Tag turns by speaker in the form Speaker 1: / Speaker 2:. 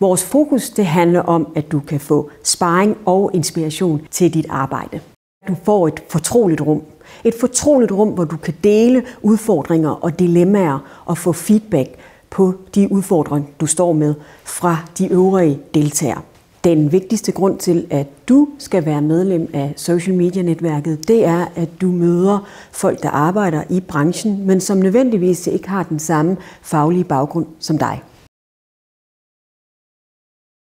Speaker 1: Vores fokus det handler om, at du kan få sparring og inspiration til dit arbejde. Du får et fortroligt rum. Et fortroligt rum, hvor du kan dele udfordringer og dilemmaer og få feedback på de udfordringer, du står med fra de øvrige deltagere. Den vigtigste grund til, at du skal være medlem af social media netværket, det er, at du møder folk, der arbejder i branchen, men som nødvendigvis ikke har den samme faglige baggrund som dig.